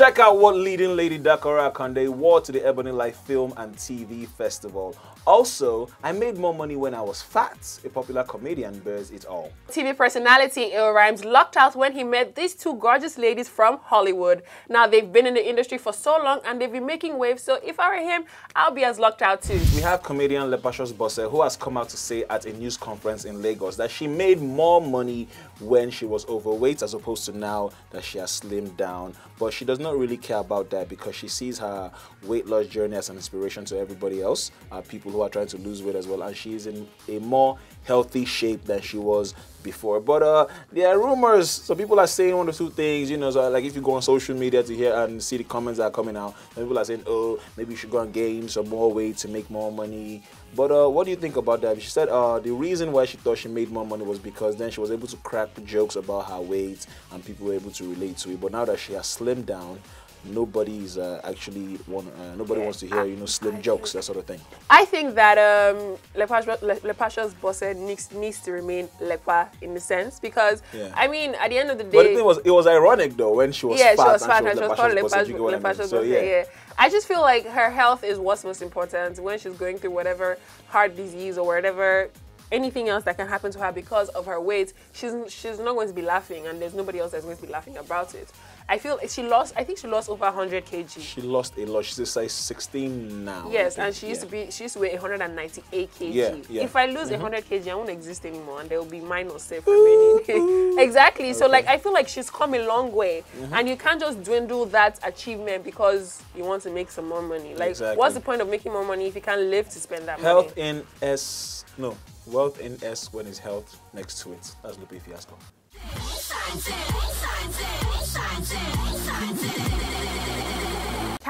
Check out what leading lady Dakore Akande wore to the Ebony Life Film and TV Festival. Also, I made more money when I was fat. A popular comedian bears it all. TV personality IllRymz locked out when he met these two gorgeous ladies from Hollywood. Now, they've been in the industry for so long and they've been making waves, so if I were him, I'll be as locked out too. We have comedian Lepacious Bose who has come out to say at a news conference in Lagos that she made more money when she was overweight as opposed to now that she has slimmed down. But she does not really care about that because she sees her weight loss journey as an inspiration to everybody else, uh, people who are trying to lose weight as well. And she's in a more healthy shape than she was before. But uh, there are rumors. So people are saying one or two things. You know, so like if you go on social media to hear and see the comments that are coming out, people are saying, "Oh, maybe you should go and gain some more weight to make more money." But uh, what do you think about that? She said uh, the reason why she thought she made more money was because then she was able to crack jokes about her weight and people were able to relate to it. But now that she has slimmed down, nobody is uh, actually want, uh, nobody wants to hear you know slim jokes that sort of thing. I think that um, Lepacious Bose needs, needs to remain Lepa in the sense because yeah. I mean at the end of the day. But the thing was, it was ironic though when she was yeah, fat she was fat and she was, called Lepacious So yeah. yeah. I just feel like her health is what's most important when she's going through whatever heart disease or whatever anything else that can happen to her because of her weight, she's she's not going to be laughing, and there's nobody else that's going to be laughing about it. I feel she lost. I think she lost over 100 kg. She lost a lot. She's a size 16 now. Yes, and she used yeah. to be. She used to weigh 198 kg. Yeah, yeah. If I lose mm -hmm. 100 kg, I won't exist anymore, and there will be minus say for remaining. exactly. Okay. So like, I feel like she's come a long way, mm -hmm. and you can't just dwindle that achievement because you want to make some more money. Like, exactly. what's the point of making more money if you can't live to spend that Health money? Health in S. No, wealth in S when it's health next to it. That's Lupe Fiasco.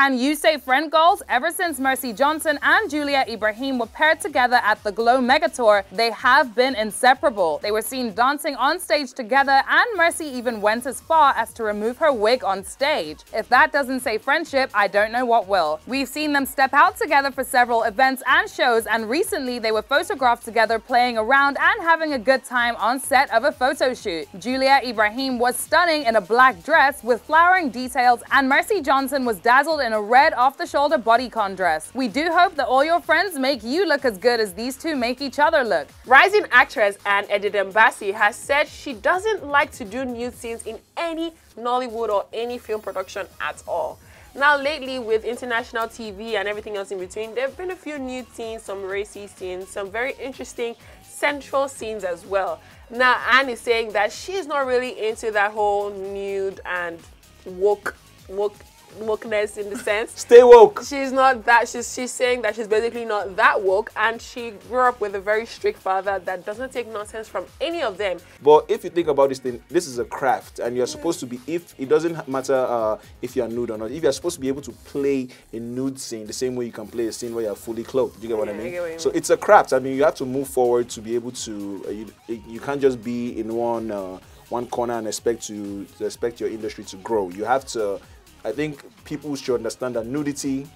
Can you say friend goals? Ever since Mercy Johnson and Juliet Ibrahim were paired together at the Glo Mega Tour, they have been inseparable. They were seen dancing on stage together, and Mercy even went as far as to remove her wig on stage. If that doesn't say friendship, I don't know what will. We've seen them step out together for several events and shows, and recently they were photographed together playing around and having a good time on set of a photo shoot. Juliet Ibrahim was stunning in a black dress with flowering details, and Mercy Johnson was dazzled in a red off-the-shoulder bodycon dress. We do hope that all your friends make you look as good as these two make each other look. Rising actress Anne Edidem Bassey has said she doesn't like to do nude scenes in any Nollywood or any film production at all. Now, lately, with international TV and everything else in between, there have been a few nude scenes, some racy scenes, some very interesting sensual scenes as well. Now, Anne is saying that she's not really into that whole nude and woke, woke wokeness in the sense. Stay woke. She's not that. She's she's saying that she's basically not that woke, and she grew up with a very strict father that doesn't take nonsense from any of them. But if you think about this thing, this is a craft, and you're supposed to be. If it doesn't matter uh, if you're nude or not, if you're supposed to be able to play a nude scene the same way you can play a scene where you're fully clothed. Do you get what yeah, I mean? I so it's a craft. I mean, you have to move forward to be able to. Uh, you, you can't just be in one. Uh, one corner and expect to, to expect your industry to grow. You have to I think people should understand that nudity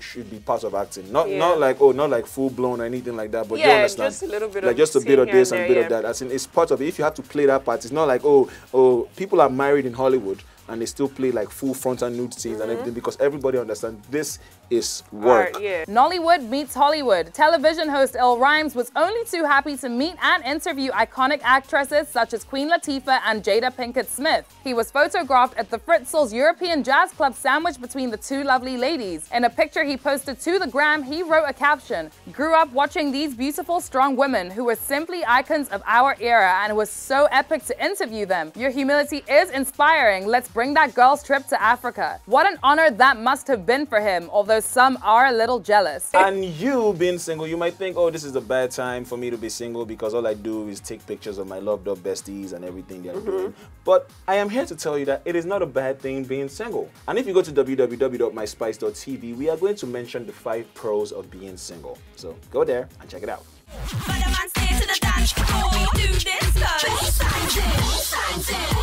should be part of acting. Not yeah. not like oh not like full blown or anything like that, but yeah, you understand. Just a little bit like of just a bit of this and a bit yeah. of that. As in it's part of it. If you have to play that part, it's not like oh oh people are married in Hollywood and they still play like full frontal nude scenes mm -hmm. and everything because everybody understands this is work. Art, yeah. Nollywood meets Hollywood. Television host IllRymz was only too happy to meet and interview iconic actresses such as Queen Latifah and Jada Pinkett Smith. He was photographed at the Fritzels European Jazz Club sandwiched between the two lovely ladies. In a picture he posted to the gram, he wrote a caption, Grew up watching these beautiful, strong women who were simply icons of our era and it was so epic to interview them. Your humility is inspiring. Let's bring that girl's trip to Africa. What an honor that must have been for him, although some are a little jealous. And you being single, you might think, oh, this is a bad time for me to be single because all I do is take pictures of my loved up besties and everything they're mm -hmm. doing. But I am here to tell you that it is not a bad thing being single. And if you go to www.myspice.tv, we are going to mention the five pros of being single. So go there and check it out. Signs in, signs in, signs in, signs in, signs in.